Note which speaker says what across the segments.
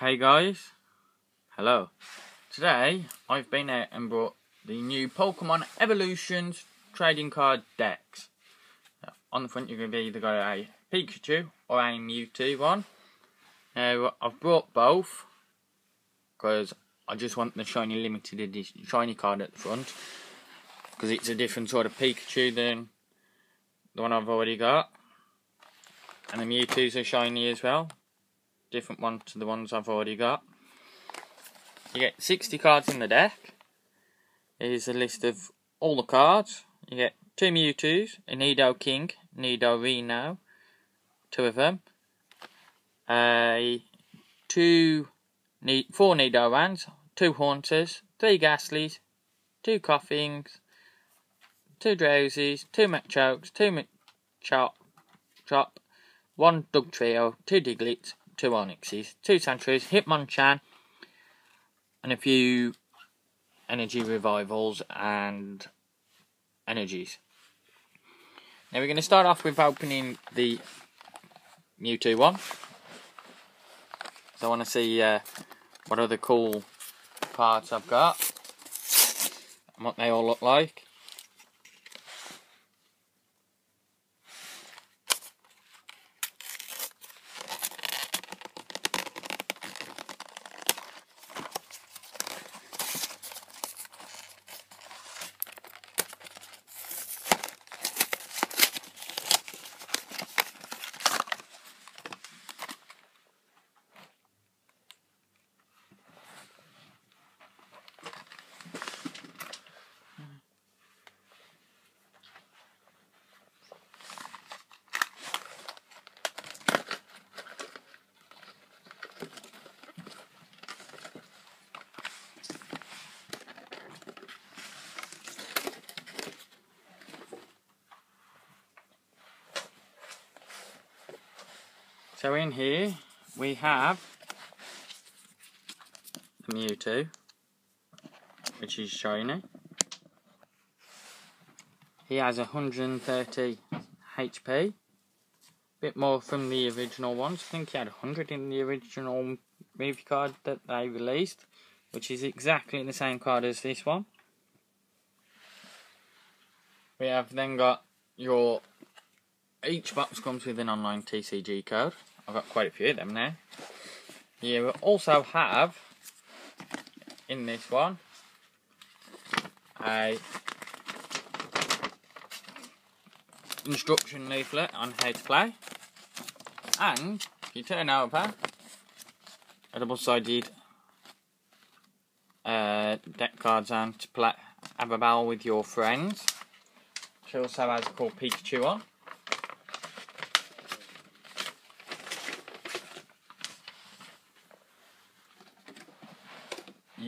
Speaker 1: Hey guys, hello. Today I've been out and brought the new Pokemon Evolutions trading card decks. Uh, on the front you're going to either got a Pikachu or a Mewtwo one. Now I've brought both because I just want the shiny limited edition shiny card at the front because it's a different sort of Pikachu than the one I've already got. And the Mewtwo's are shiny as well different one to the ones I've already got. You get 60 cards in the deck. Here's a list of all the cards. You get two Mewtwo's, a Nidoking, Nido Reno, two of them. A two, four Nidorans, two Haunters, three Gastlys, two Koffings, two Drowzees, two Machokes, two Machop, Chop, one Dugtrio, two Digletts, two Onixes, two Sandshrews, Hitmonchan, and a few energy revivals and energies. Now we're going to start off with opening the Mewtwo one. So I want to see uh, what other cool parts I've got and what they all look like. So in here we have the Mewtwo, which is shiny. He has 130 HP, a bit more from the original ones. I think he had 100 in the original movie card that they released, which is exactly the same card as this one. We have then got your each box comes with an online TCG code. I've got quite a few of them now. You also have in this one a instruction leaflet on how to play and if you turn over a double-sided uh, deck cards on to play have a battle with your friends. She also has a called Pikachu on.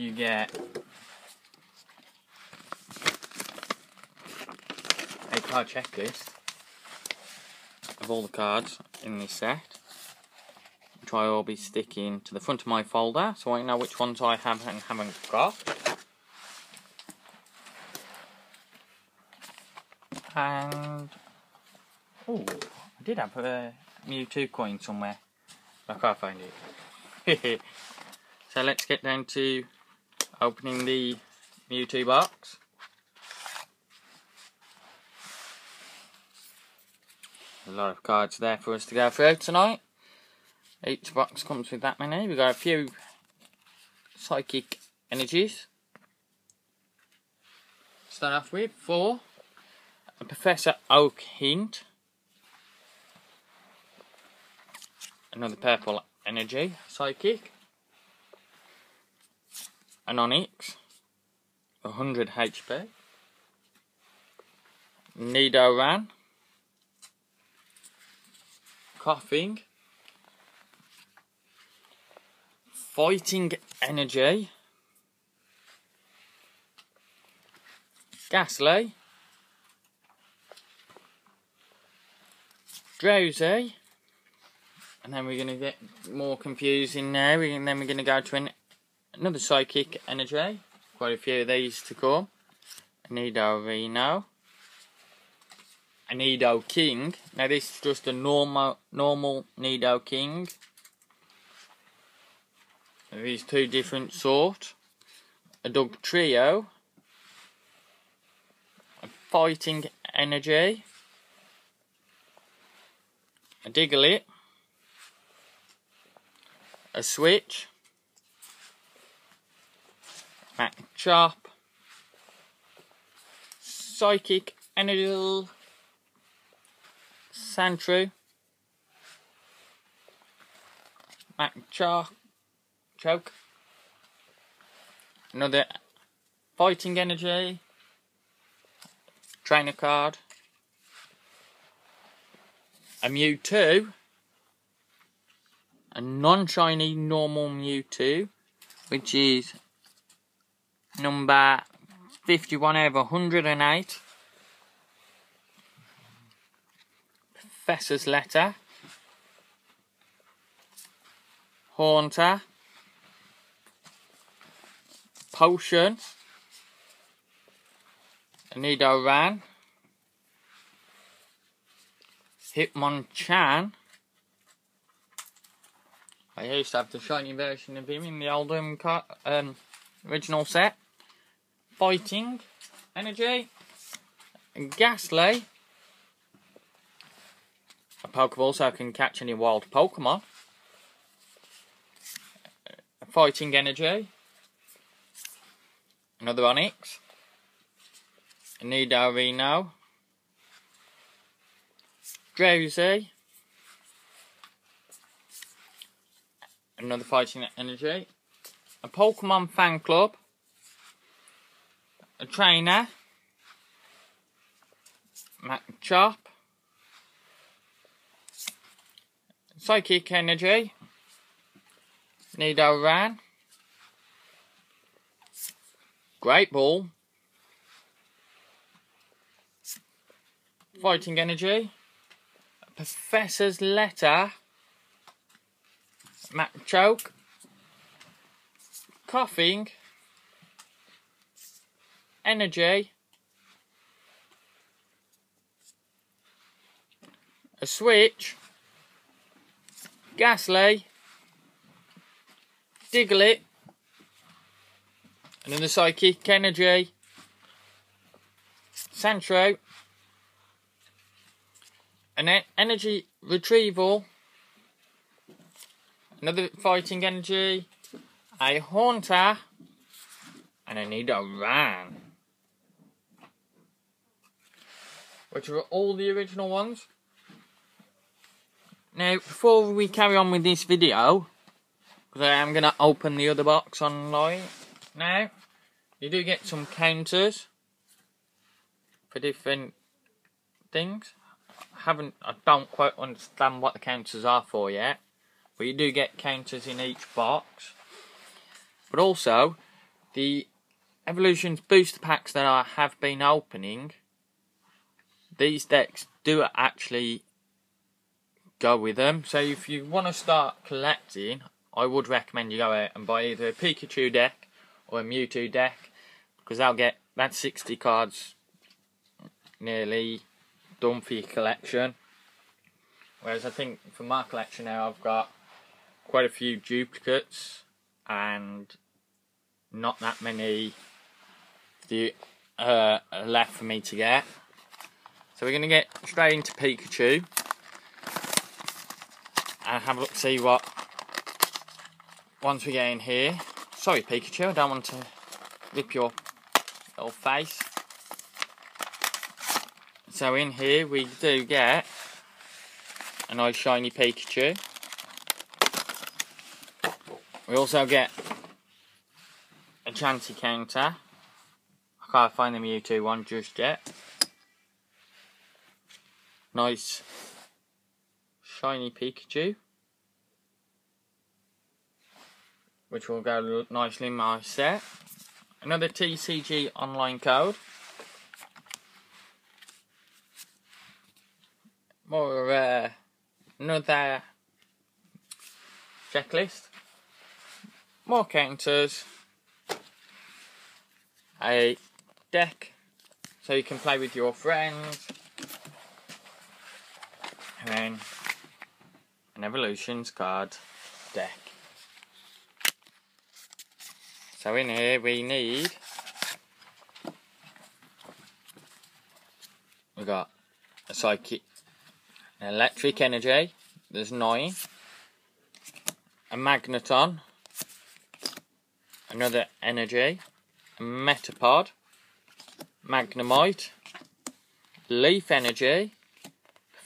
Speaker 1: You get a card checklist of all the cards in this set, which I will be sticking to the front of my folder so I know which ones I have and haven't got. And oh, I did have a Mewtwo coin somewhere. I can't find it. so let's get down to opening the Mewtwo box. A lot of cards there for us to go through tonight. Each box comes with that many. We've got a few psychic energies. Start off with four. A Professor Oak Hint. Another purple energy, psychic an Onix, 100 HP, Nidoran, Koffing, Fighting Energy, Gastly, Drowzee, and then we're going to get more confusing now, and then we're going to go to an another psychic energy. Quite a few of these to come. Nidorino. A Nidoking. Now this is just a normal normal Nidoking. these two different sort. A Dugtrio. A Fighting Energy. A Diglett. A Switch. Machop. Psychic Energy. Sandshrew. Machop choke. Another fighting energy. Trainer card. A Mewtwo. A non-shiny normal Mewtwo. Which is number 51 out over 108. Professor's letter. Haunter potion. Nidoran. Hitmonchan. I used to have the shiny version of him in the old um, um, original set. Fighting Energy. And Gastly. A Pokeball so I can catch any wild Pokemon. Fighting Energy. Another Onix. Nidorino. Drowzee. Another Fighting Energy. A Pokemon Fan Club. A Trainer. Machop. Psychic Energy. Nidoran. Great ball. Fighting energy. Professor's letter. Mac choke. Koffing. Energy. A switch. Gastly. Diglett. And then the Psychic Energy. Sandshrew. An energy retrieval. Another fighting energy. A haunter. And I need a ran. Which are all the original ones. Now, before we carry on with this video, because I am going to open the other box online, now, you do get some counters for different things. I haven't, I don't quite understand what the counters are for yet, but you do get counters in each box. But also, the Evolutions booster packs that I have been opening, these decks do actually go with them. So if you want to start collecting, I would recommend you go out and buy either a Pikachu deck or a Mewtwo deck because I'll get that 60 cards nearly done for your collection. Whereas I think for my collection now I've got quite a few duplicates and not that many the, uh, left for me to get. So we're going to get straight into Pikachu and have a look see what once we get in here Sorry, Pikachu, I don't want to rip your little face. So in here we do get a nice shiny Pikachu. We also get a Chansey counter. I can't find the Mewtwo one just yet. Nice shiny Pikachu. which will go nicely in my set. Another TCG online code. More uh, another checklist. More counters. A deck so you can play with your friends. And then an Evolutions card deck. So in here we need we got a psychic an electric energy, there's nine, a magneton, another energy, a metapod, magnemite, leaf energy,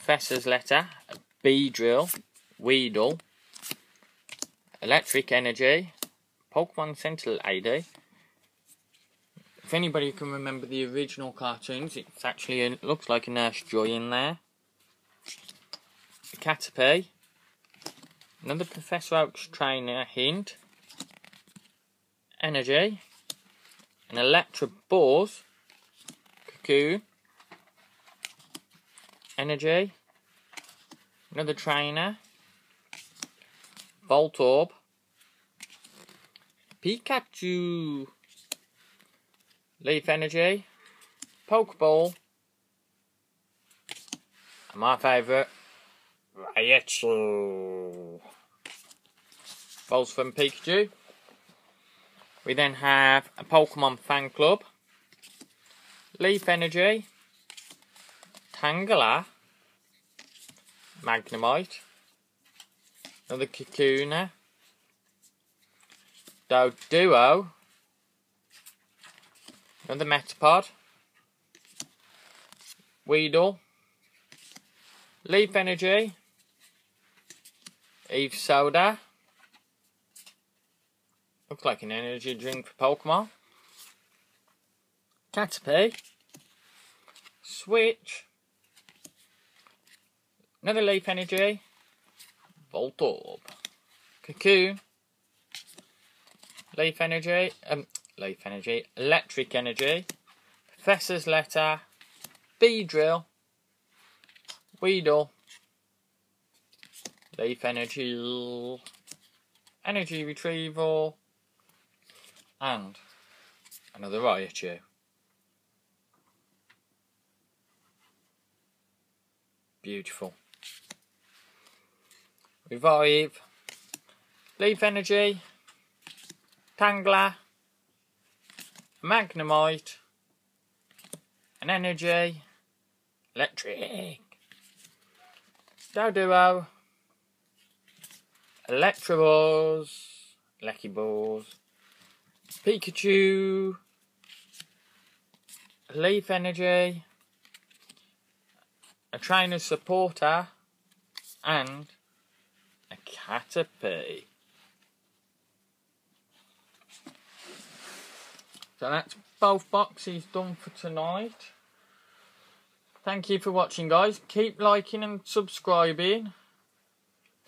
Speaker 1: professor's letter, a Beedrill, weedle, electric energy, Pokemon Center Lady. If anybody can remember the original cartoons, it's actually it looks like a Nurse Joy in there. Caterpie. Another Professor Oak's trainer hint. Energy. An Electabuzz. Cocoon. Energy. Another trainer. Voltorb. Pikachu. Leaf Energy. Pokeball. And my favourite, Raichu. Balls from Pikachu. We then have a Pokemon fan club. Leaf Energy. Tangela. Magnemite. Another Kakuna. Doduo. Another Metapod. Weedle. Leaf Energy. Eve Soda. Looks like an energy drink for Pokemon. Caterpie. Switch. Another Leaf Energy. Voltorb. Cocoon. Leaf Energy. Um, Leaf Energy. Electric Energy. Professor's Letter. Beedrill. Weedle. Leaf Energy. Energy Retrieval. And another Raichu. Beautiful. Revive. Leaf Energy. Tangela. Magnemite. An Energy. Electric. Doduo. Electabuzz. Lecky Balls. Pikachu. Leaf Energy. A trainer supporter. And a Caterpie. So that's both boxes done for tonight. Thank you for watching guys. Keep liking and subscribing.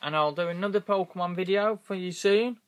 Speaker 1: And I'll do another Pokemon video for you soon.